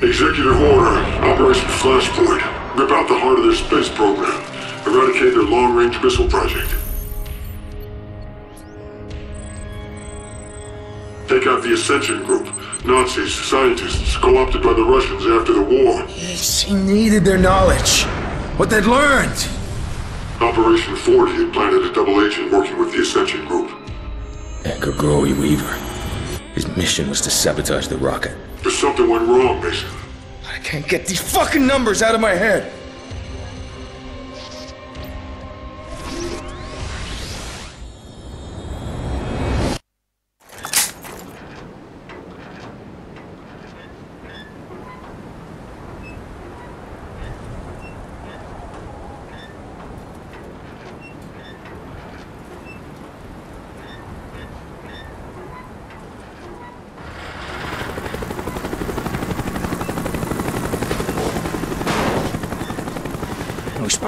Executive order, Operation Flashpoint. Rip out the heart of their space program. Eradicate their long-range missile project. Take out the Ascension Group. Nazis, scientists, co-opted by the Russians after the war. Yes, he needed their knowledge. What they'd learned. Operation 40 had planted a double agent working with the Ascension Group. Edgar Growy Weaver. His mission was to sabotage the rocket. But something went wrong, Mason. I can't get these fucking numbers out of my head.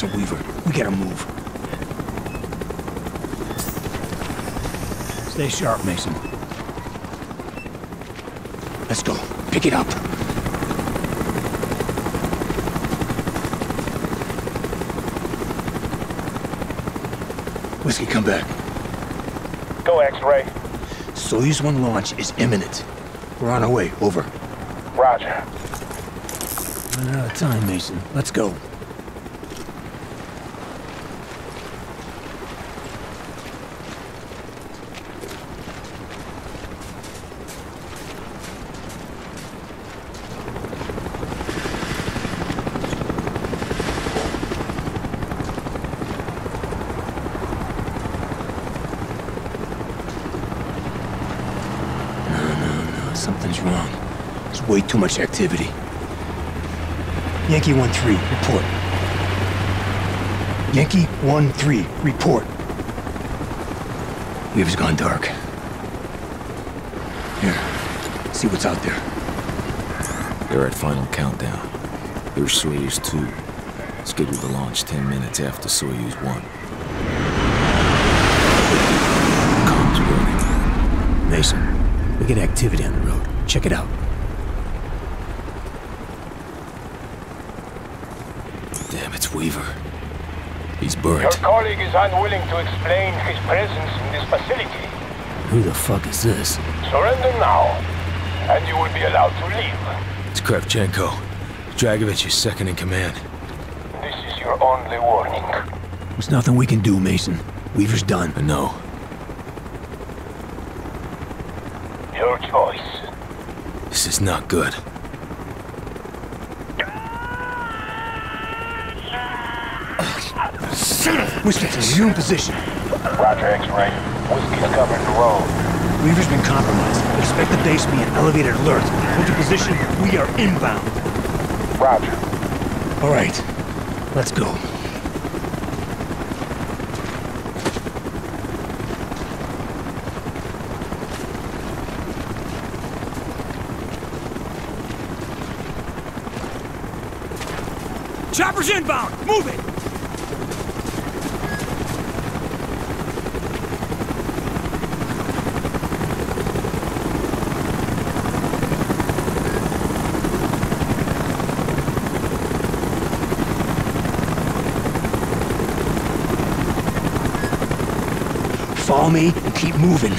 Weaver. We gotta move. Stay sharp, Mason. Let's go. Pick it up. Whiskey, come back. Go, X-Ray. Soyuz 1 launch is imminent. We're on our way. Over. Roger. Running out of time, Mason. Let's go. Something's wrong. There's way too much activity. Yankee 1-3, report. Yankee 1-3, report. Weaver's gone dark. Here, see what's out there. They're at final countdown. Here's Soyuz 2. Scheduled to launch 10 minutes after Soyuz 1. Comms. Mason, we get activity on the. Check it out. Damn, it's Weaver. He's Your burnt. colleague is unwilling to explain his presence in this facility. Who the fuck is this? Surrender now, and you will be allowed to leave. It's Kravchenko. Dragovich is second in command. This is your only warning. There's nothing we can do, Mason. Weaver's done. I know. Your choice. This is not good. Whiskey, you're in position. Roger, X-Ray. Whiskey's covering the road. Weaver's been compromised. Expect the base to be an elevated alert. Hold your position. We are inbound. Roger. All right. Let's go. Chopper's inbound! Move it! Follow me and keep moving.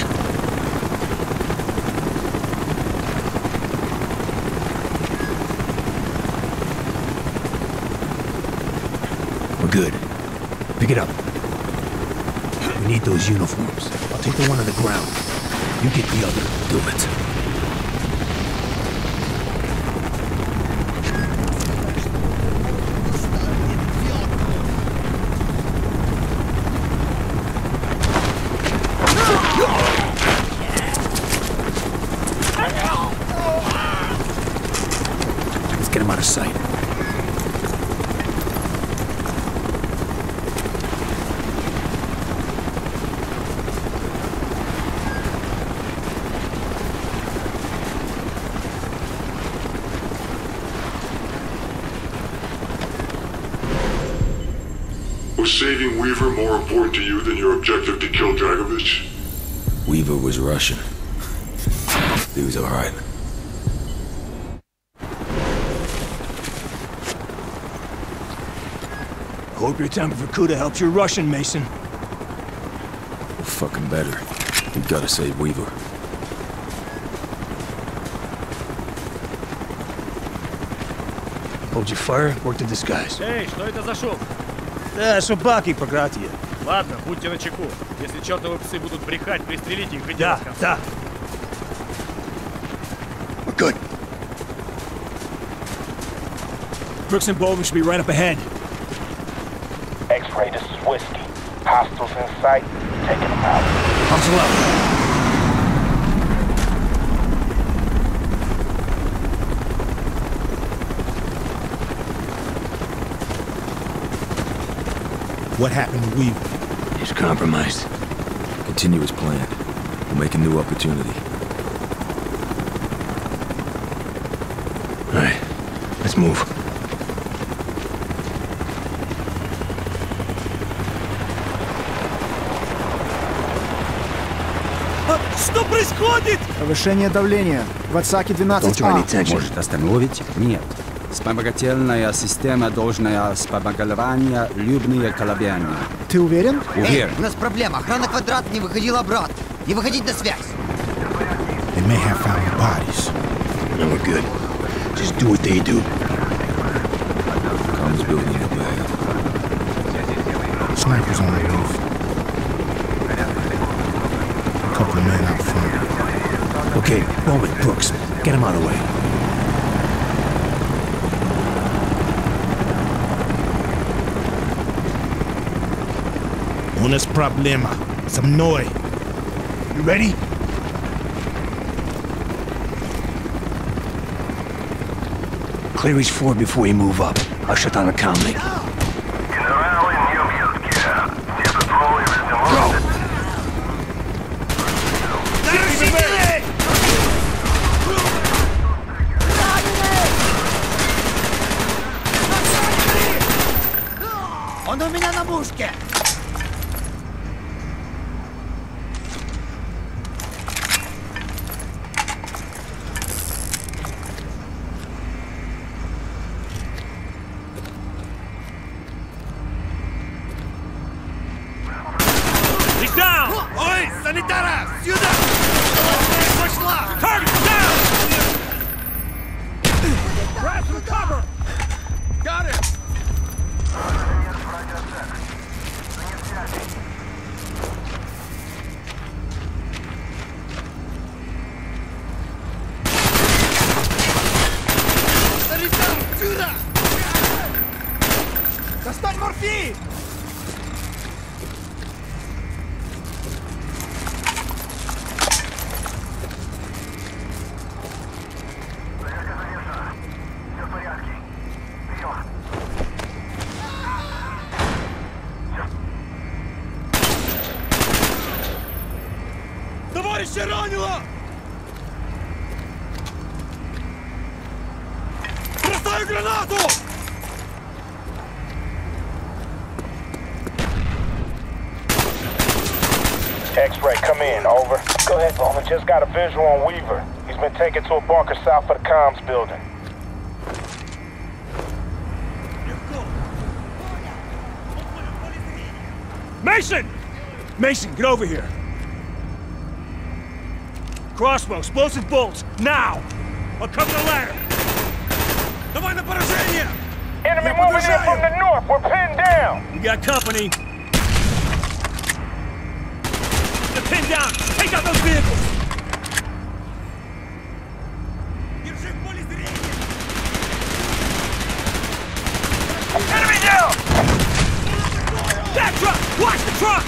Good. Pick it up. We need those uniforms. I'll take the one on the ground. You get the other. Do it. Let's get him out of sight. more important to you than your objective to kill Dragovich? Weaver was Russian. He was alright. Hope your time Vorkuta helps your Russian, Mason. Well, fucking better. We gotta save Weaver. Hold your fire, work the disguise. Hey, что это за шум? Да, собаки по гратье. Ладно, будьте начеку. Если чертовы псы будут брехать, пристрелите их и Да, да. Good. Brooks and Bowman should be right up ahead. X-ray, this is Whiskey. Hostiles in sight. Taking them out. Hustle up. What happened to Weaver? He's compromised. Continue as planned. We'll make a new opportunity. All right, let's move. Что происходит? Повышение давления. В any 12А. attention. Может остановить? Нет. Вспомогательная система должна вспомогательная любые колебания. Ты уверен? Уверен. Эй, у нас проблема. Охрана квадрат не выходила обратно. Не выходить на связь. They may have found bodies. No, we're good. Just do what they do. Comms building up ahead. Snipers on the roof. A couple of men out front. Okay, Bowman, Brooks, get him out of the way. Unas problema. Some noise. You ready? Clear his floor before you move up. I'll shut down the comlink. On domina! Товарища ранило! Бросаю гранату! X-ray, come in. Over. Go ahead, Bowman. Just got a visual on Weaver. He's been taken to a bunker south of the comms building. Mason! Mason, get over here. Crossbow, explosive bolts, now! I'll cover the ladder. Давай на поражение! Enemy Я moving in подражаю. from the north. We're pinned down. We got company. They're pinned down. Take out those vehicles. Держи в поле зрения. Enemy down. That truck! Watch the truck!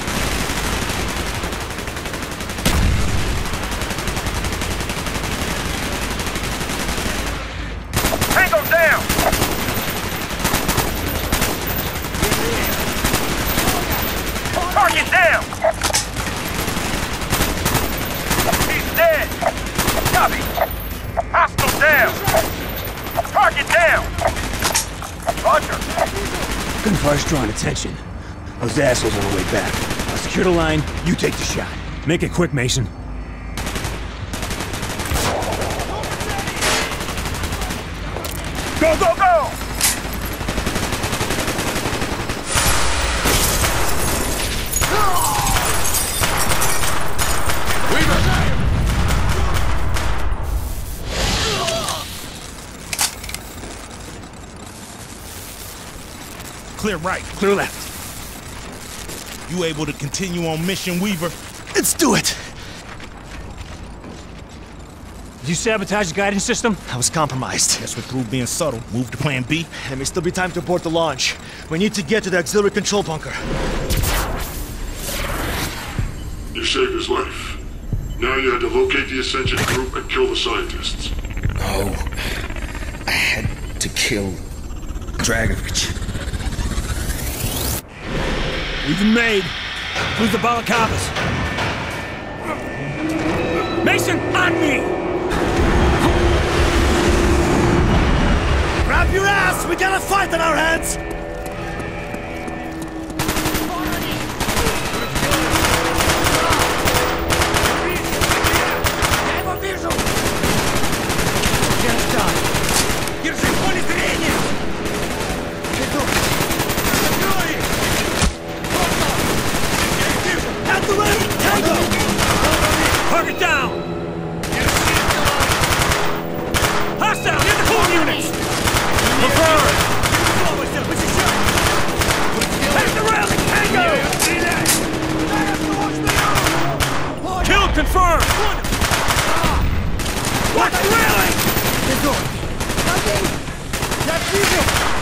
Gunfire's drawing attention. Those assholes on the way back. I'll secure the line, you take the shot. Make it quick, Mason. Go, go. Clear right. Clear left. You able to continue on mission, Weaver? Let's do it! Did you sabotage the guidance system? I was compromised. Guess we're through being subtle. Move to plan B. There may still be time to abort the launch. We need to get to the auxiliary control bunker. You saved his life. Now you had to locate the Ascension group and kill the scientists. No. I had to kill Dragovich. We've made. Who's the balaclavas? Mason, on me! Grab your ass! We got a fight on our hands! Kill confirmed! Watch the railing!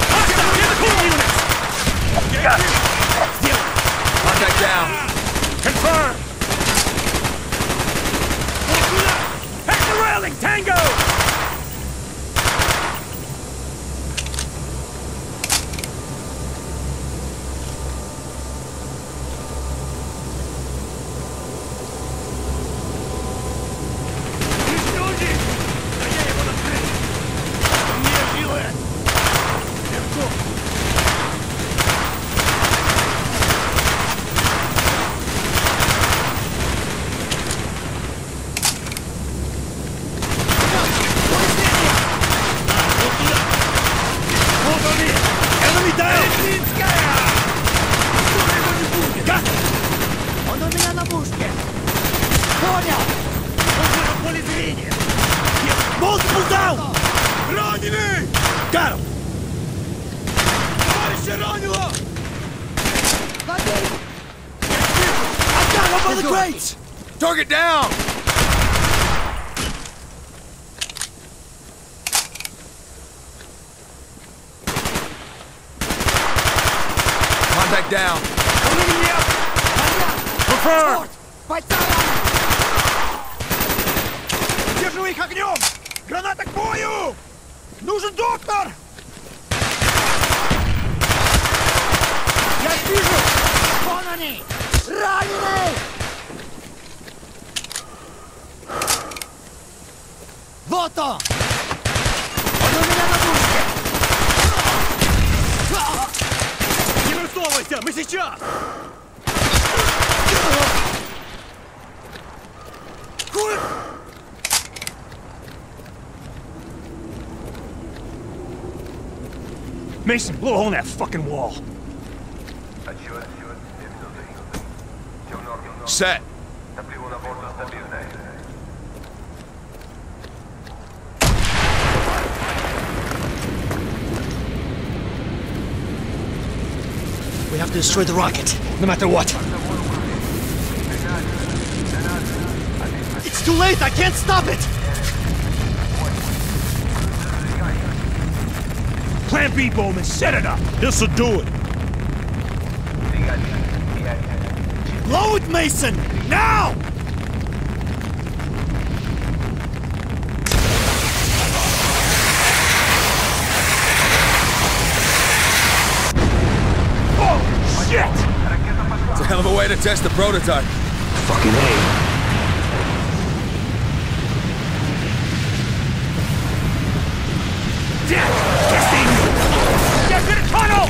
Hostile! Near the core units! Contact down. Confirmed! Pass the railing! Tango! Contact down. Confirmed! Удерживай их огнем! Граната к бою! Нужен доктор! Я вижу! Вон они! Раненый! Вот он! Не высовывайся! Мы сейчас! Хуй! Mason, blow a hole in that fucking wall. Set. Have to destroy the rocket, no matter what. It's too late! I can't stop it! Plan B, Bowman, set it up! This'll do it. Blow it, Mason! Now! It's a of a way to test the prototype. Fucking A. Death! Casting! Get to the tunnel!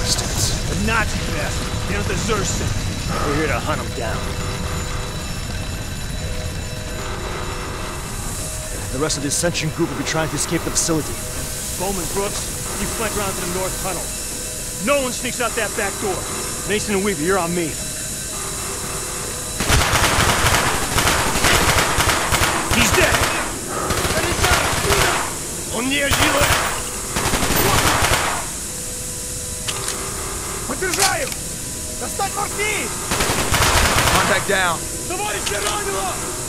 Bastards. The Nazi bastards. They don't deserve sympathy. We're here to hunt them down. The rest of the Ascension group will be trying to escape the facility. Bowman Brooks, you flank around to the north tunnel. No one sneaks out that back door. Mason and Weaver, you're on me. He's dead! On! Достать морфей! Contact down! Товарищ Веранила!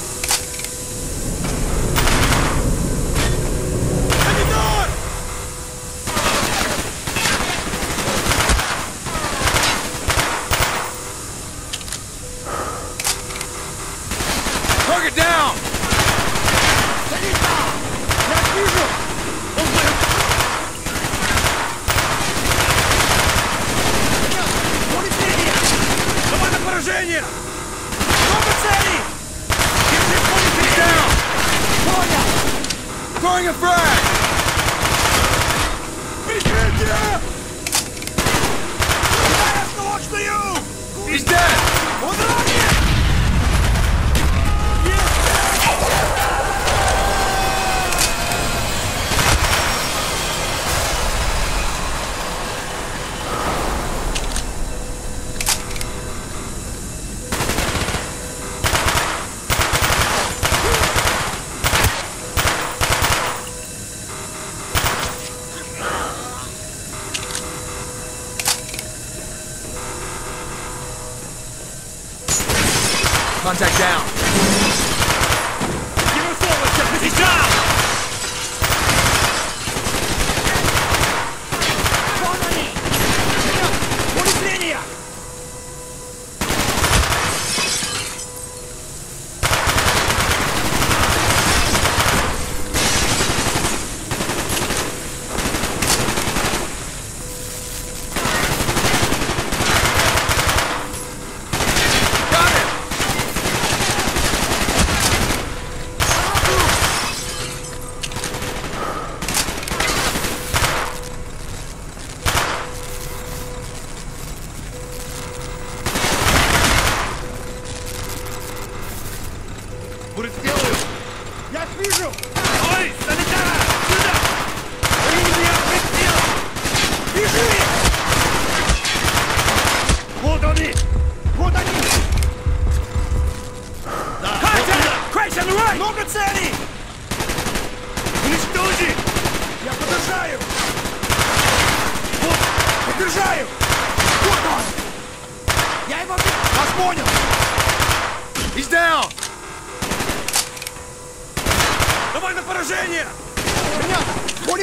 hermano.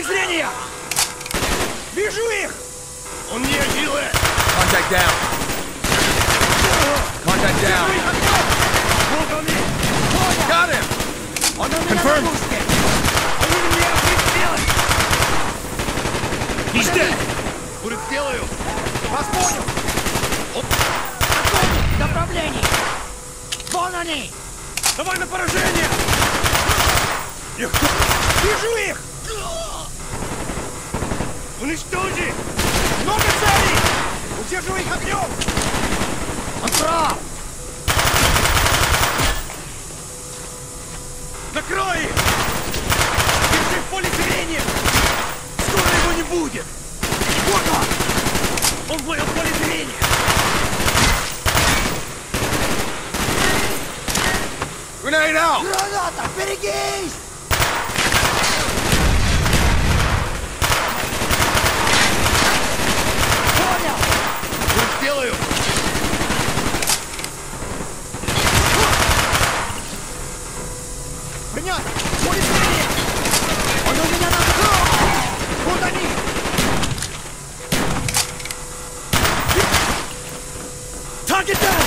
Потери зрения! Вижу их! Он не healer! Contact down! Contact down! Got him! Confirmed! He's dead! Будет сделаю! Вас понял! Отходим! Направление! Вон они! Давай на поражение! Вижу их! Уничтожи! Много целей! Удерживай их огнем! Он! Lock it down!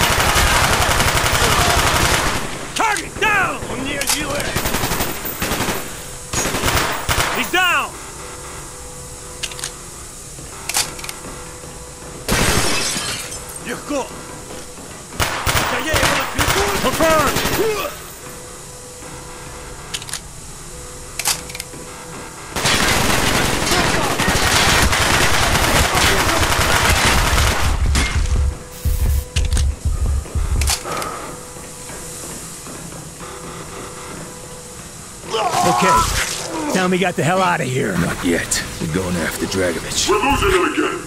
Okay, now we got the hell out of here. Not yet. We're going after Dragovich. We're losing him again.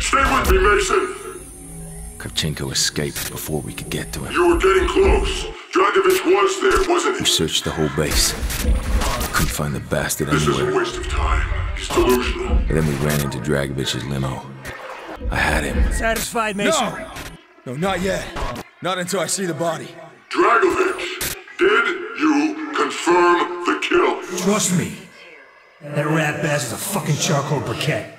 Stay with me, Mason. Kravchenko escaped before we could get to him. You were getting close. Dragovich was there, wasn't he? We searched the whole base. Couldn't find the bastard this anywhere. This is a waste of time. He's delusional. And then we ran into Dragovich's limo. I had him. Satisfied, Mason? No! No, not yet. Not until I see the body. Dragovich! Confirm the kill? Trust me. That rat bastard's a fucking charcoal briquette.